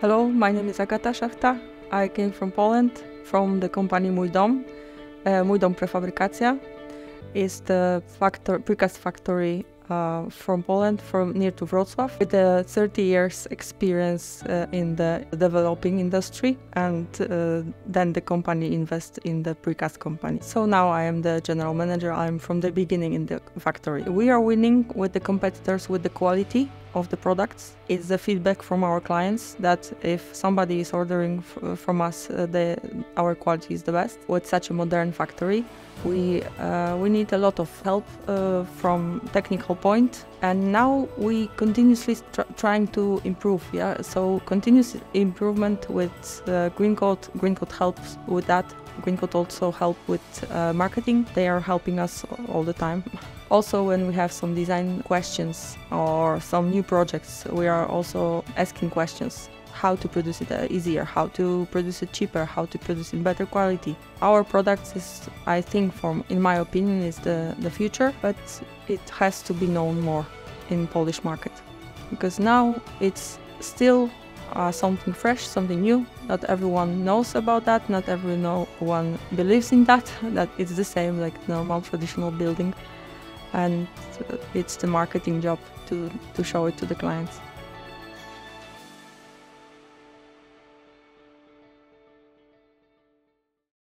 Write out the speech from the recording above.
Hello, my name is Agata Szachta. I came from Poland, from the company Mój Dom. Uh, is the factor, precast factory uh, from Poland, from near to Wrocław, with a 30 years experience uh, in the developing industry, and uh, then the company invest in the precast company. So now I am the general manager. I'm from the beginning in the factory. We are winning with the competitors with the quality of the products. It's the feedback from our clients that if somebody is ordering from us, uh, the, our quality is the best. With such a modern factory, we uh, we need a lot of help uh, from technical point, and now we continuously tr trying to improve. Yeah, so continuous improvement with uh, Green Code. Green Code helps with that. Green Code also help with uh, marketing. They are helping us all the time. Also, when we have some design questions or some new projects, we are also asking questions how to produce it uh, easier, how to produce it cheaper, how to produce in better quality. Our products is, I think, from in my opinion, is the, the future, but it has to be known more in Polish market because now it's still uh, something fresh, something new. Not everyone knows about that. Not everyone believes in that. That it's the same like normal traditional building, and it's the marketing job to to show it to the clients.